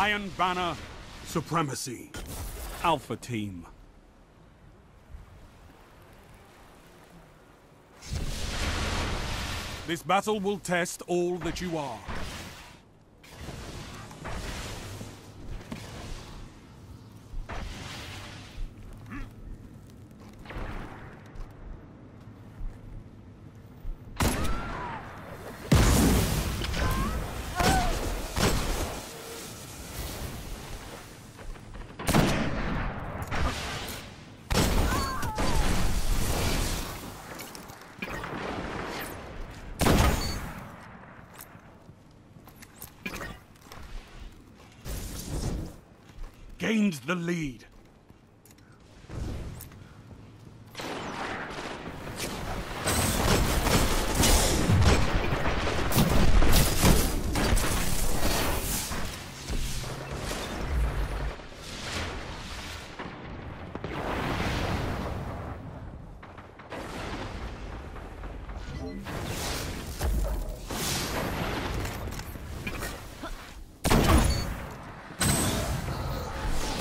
Iron Banner Supremacy. Alpha Team. This battle will test all that you are. Gained the lead.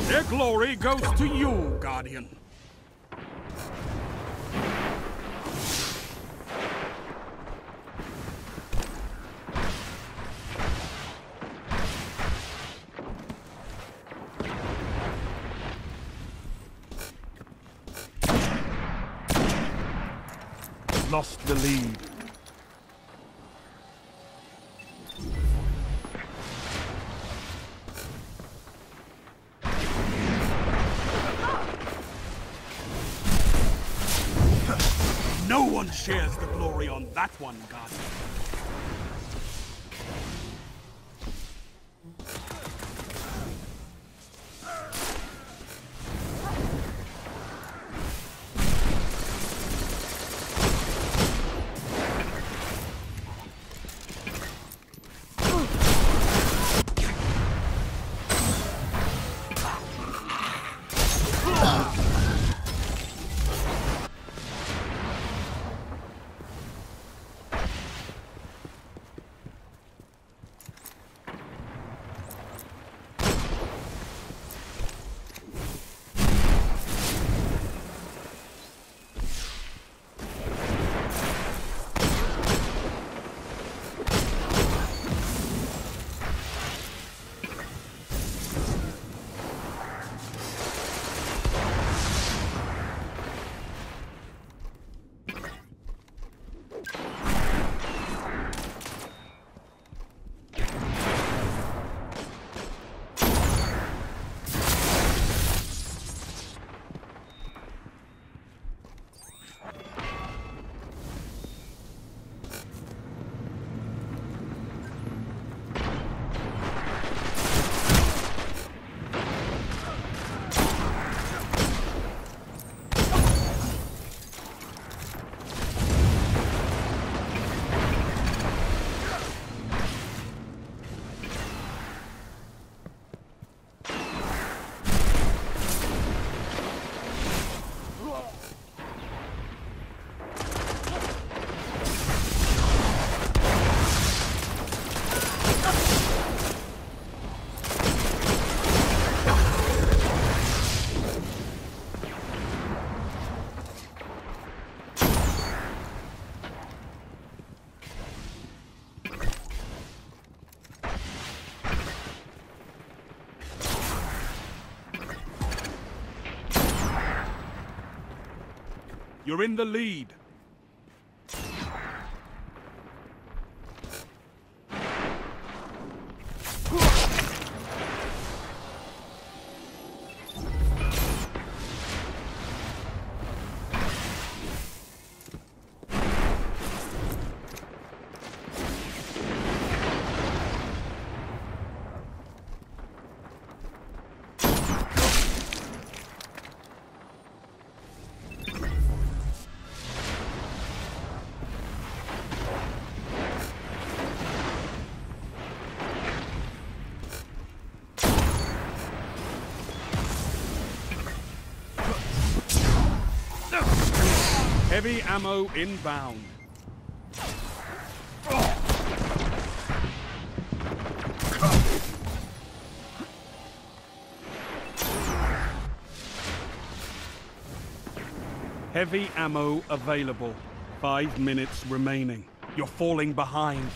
Their glory goes to you, Guardian. Shares the glory on that one, Guardian. You're in the lead. Heavy ammo inbound. Heavy ammo available. Five minutes remaining. You're falling behind.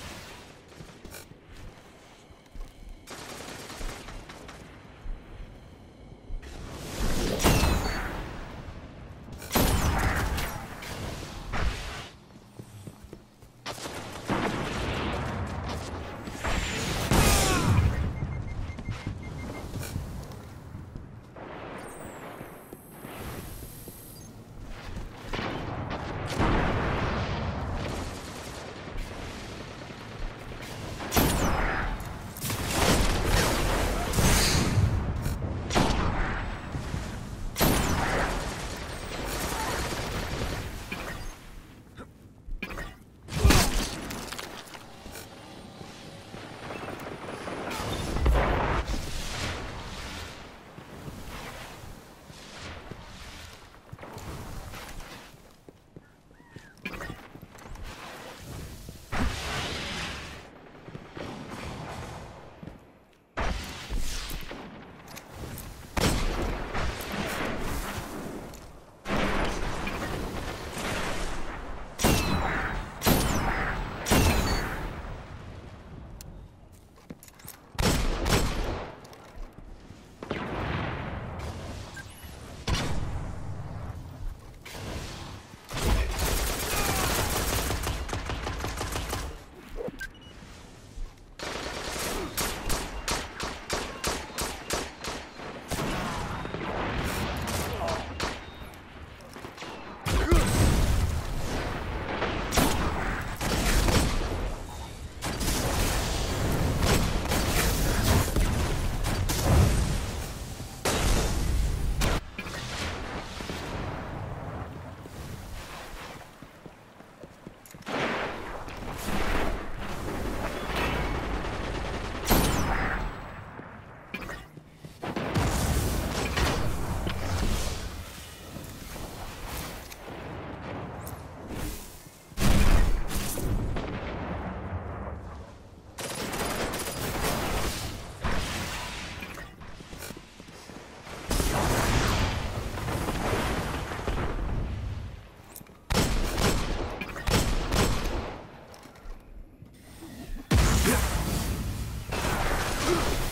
Huh?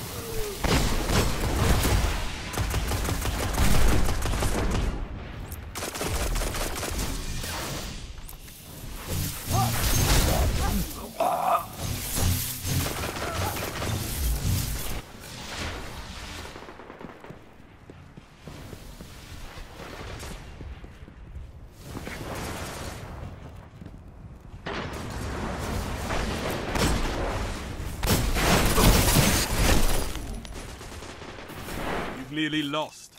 Clearly lost.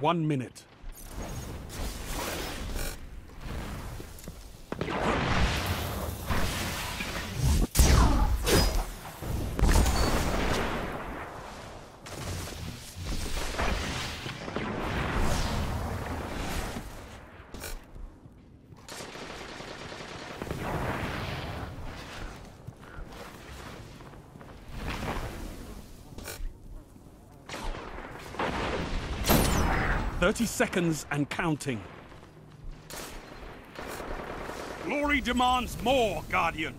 One minute. 30 seconds and counting. Glory demands more, Guardian.